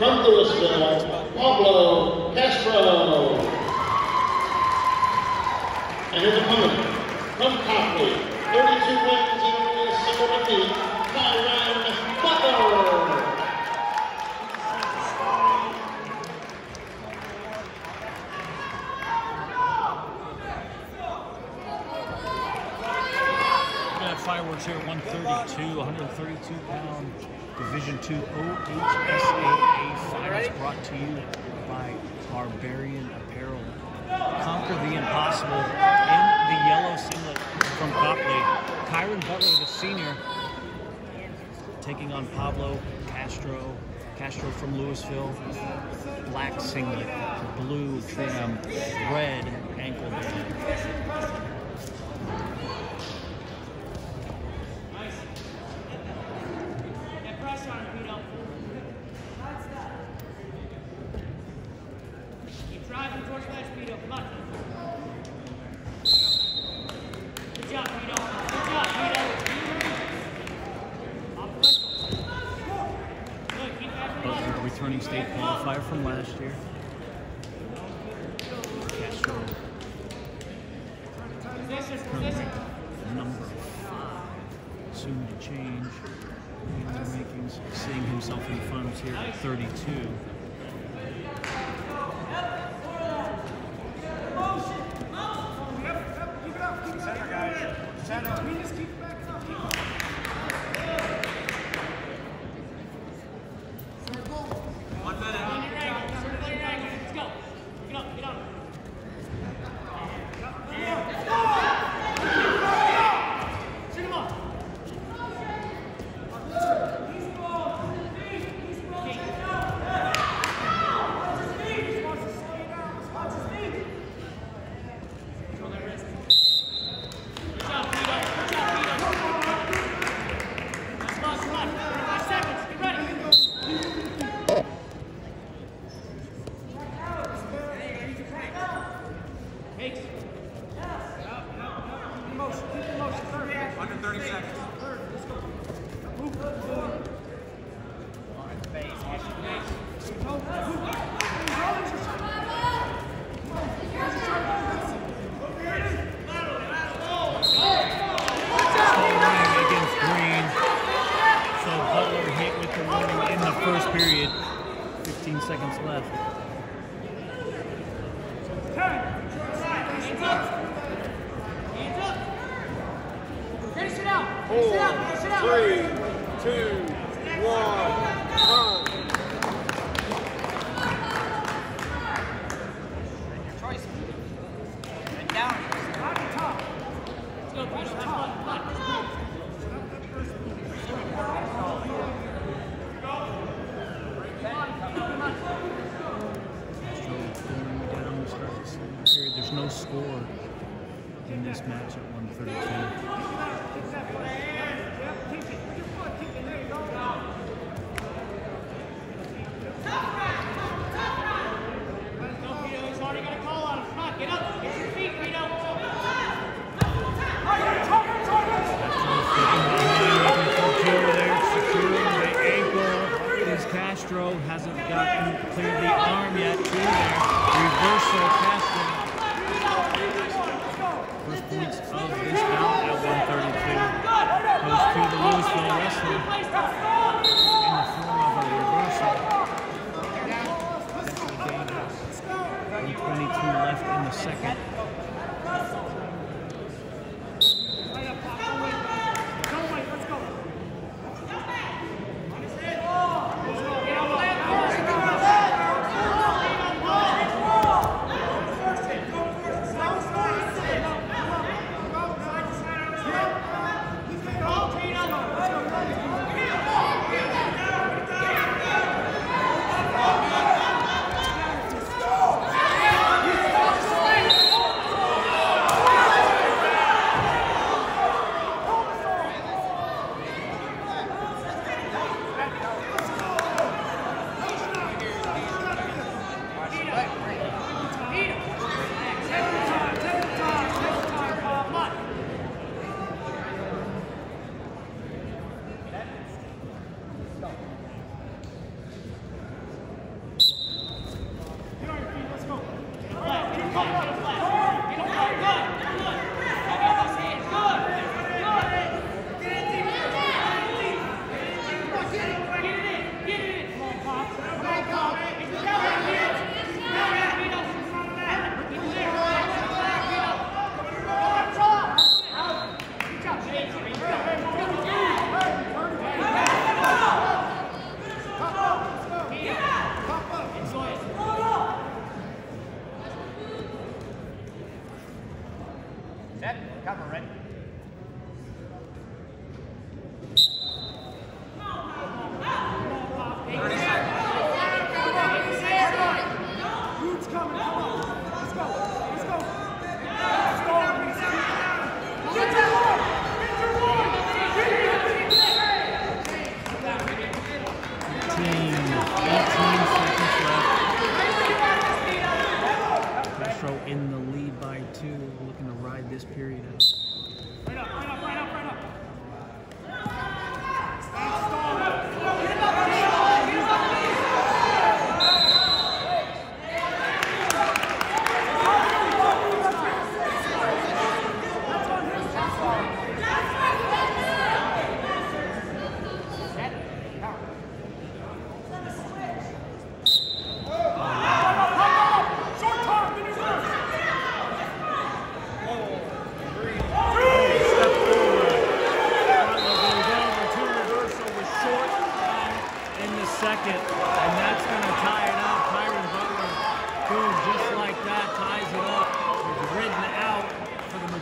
From Louisville, Pablo Castro. And his opponent, from Copley, 32 wins and only a single defeat, Kyren Butler. Here 132, 132 pound Division II OHSAA finals brought to you by Barbarian Apparel. Conquer the impossible in the yellow singlet from Copley. Kyren Butler, the senior, taking on Pablo Castro. Castro from Louisville, black singlet, blue trim, red ankle band. Keep driving towards that speed up. Come on. Good job, Vito. Good job, Vito. Off the whistle. Good, keep that Butler, the returning state qualifier from last year. Castro, Position, number five, soon to change in seeing himself in the finals here at 32. On your angle. Circle your angle. Let's go. Get up, get up. Shoot him up. Good job, Vito. Good job, Vito. Come on, come on. Five seconds. Get ready. Takes. Under 30 seconds. Running against Green. So Butler hit with the running in the first period. 15 seconds left. Hands up. Hands up. Finish it out. Finish it out. Finish it out. Three, two, one, time. Let's go, Peter. Have fun. Come on. Castro going down to start the second period. There's no score in this match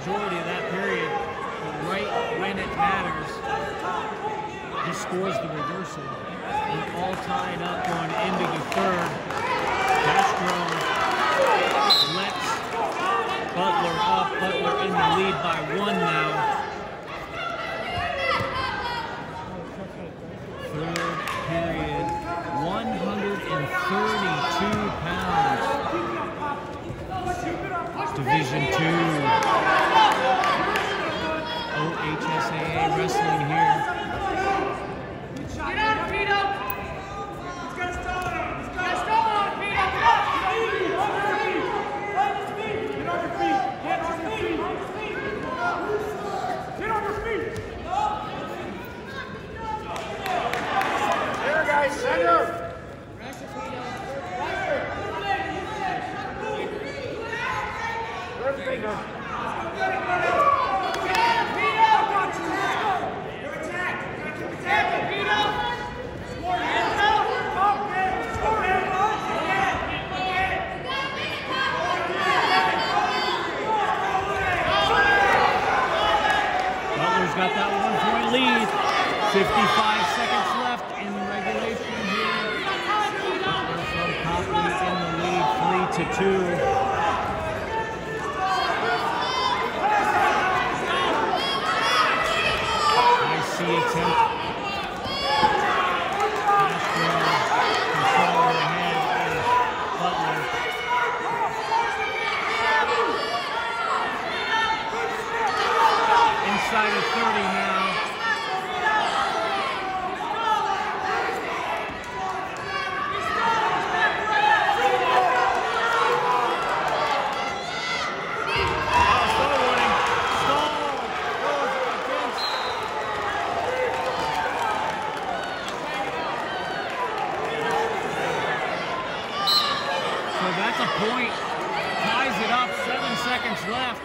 majority of that period. But right when it matters, he scores the reversal. And all tied up going into the third. Castro lets Butler up. Butler in the lead by one now. Third period, 132 pounds. Division two. OHSAA wrestling here. Get! Let's get! Let's! Get on your feet! Get on your feet! Butler's got that one point lead. 55 seconds left in regulation here. Butler from Copley in the lead, 3 to 2. I see attempt. Castro control ahead is Butler. Inside of 30 now. Oh, stall warning. Stall goes against So that's a point. Ties it up. Seven seconds left.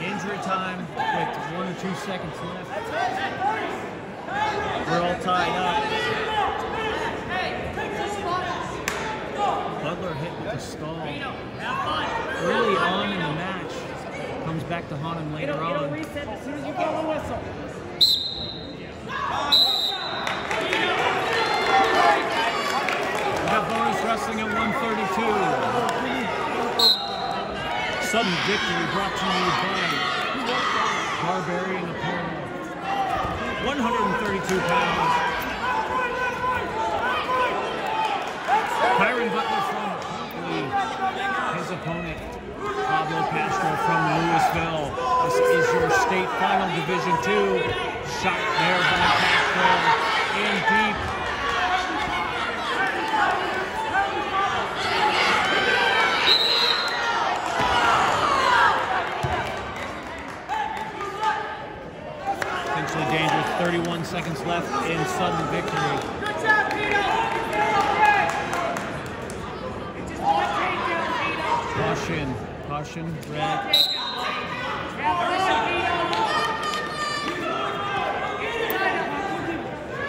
Injury time with one or two seconds left. We're all tied up. Butler hit with a stall early on in the match. Comes back to haunt him later on. reset as soon as you blow the whistle. Wrestling at 132. Sudden victory brought to you by Barbarian Apparel. 132 pounds. Kyren Butler from Copley. His opponent, Pablo Castro from Louisville. This is your state final Division two. Shot there by Castro in deep. Potentially dangerous. 31 seconds left in sudden victory. Caution. Caution. Red.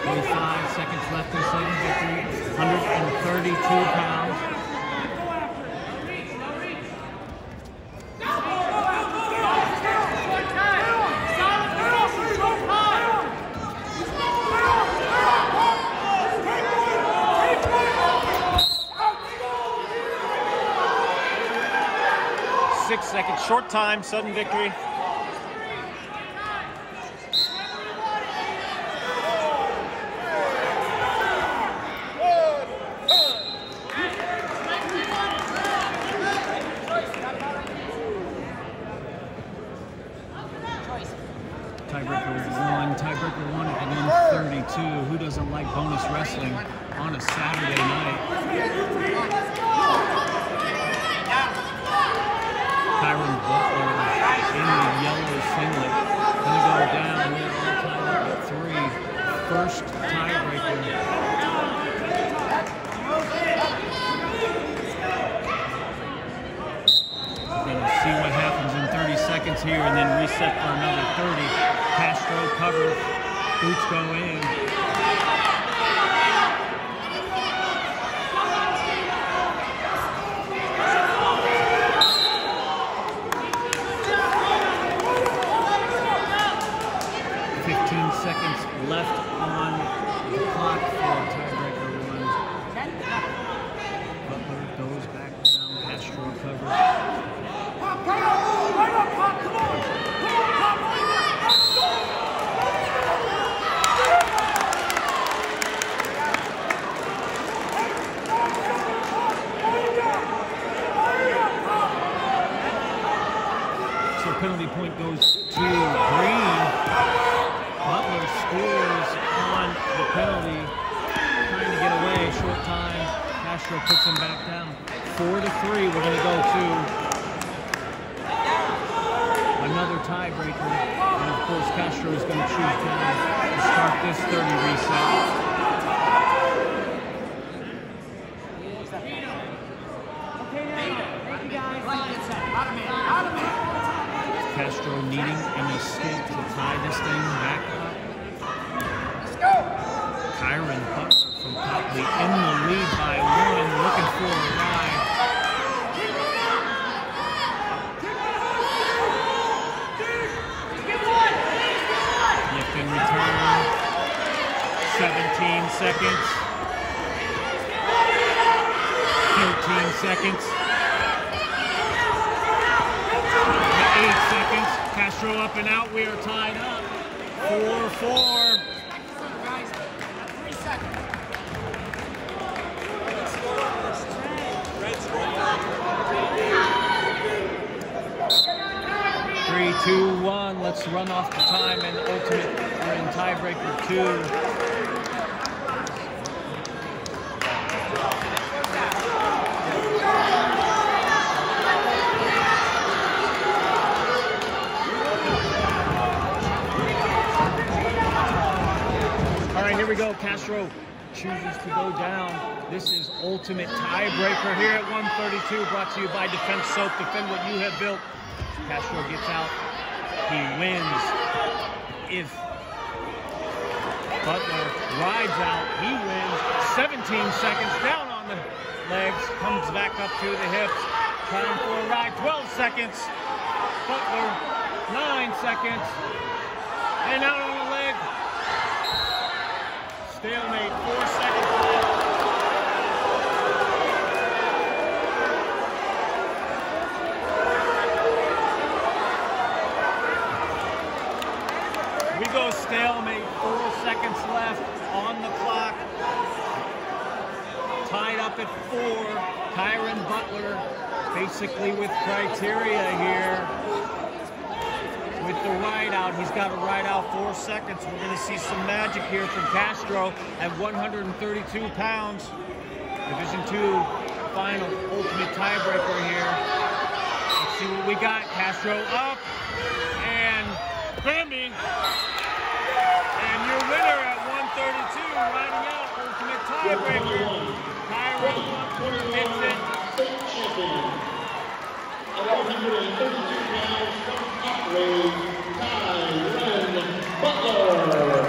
Twenty-five seconds left in sudden victory. 132 pounds. Six seconds. Short time. Sudden victory. tiebreaker one. Tiebreaker one at 132. Who doesn't like bonus wrestling on a Saturday night? Kyren Butler in the yellow singlet. Gonna go down. We're all tied at three. First tiebreaker. See what happens in 30 seconds here and then reset for another 30. Castro cover. Boots go in. Fifteen seconds left on the clock for tiebreaker one. Butler goes back down. Castro covers. Pop, come on! Right up, Pop, come on! Come on, Pop, right up! Let's go! So penalty point goes to Green. Butler scores on the penalty. Trying to get away, short time. Castro puts him back down. Four to three, we're gonna go to another tiebreaker. And of course Castro is gonna choose down to start this 30 reset. Okay, now. Thank you, guys. Out of man. Out of man. Castro needing an escape to tie this thing back up. Let's go! Kyren Butler from Copley in the lead by one, looking for a ride. Lift and return. 17 seconds. 13 seconds. Eight seconds. Castro up and out. We are tied up. 4-4. Three two, one. Let's run off the time and ultimate. We're in tiebreaker two. Go. Castro chooses to go down. This is ultimate tiebreaker here at 132, brought to you by Defense Soap. Defend what you have built. Castro gets out. He wins. If Butler rides out, he wins. 17 seconds down on the legs, comes back up to the hips. Time for a ride. 12 seconds. Butler, 9 seconds. And out. Stalemate, 4 seconds left. We go stalemate, four seconds left on the clock. Tied up at four. Kyren Butler basically with criteria here the ride out. He's got a ride out four seconds. We're going to see some magic here from Castro at 132 pounds. Division two final ultimate tiebreaker here. Let's see what we got. Castro up and Grammy. And your winner at 132 riding out ultimate tiebreaker. Tyron Walker gets. 132 pounds, top weight, Ty Butler.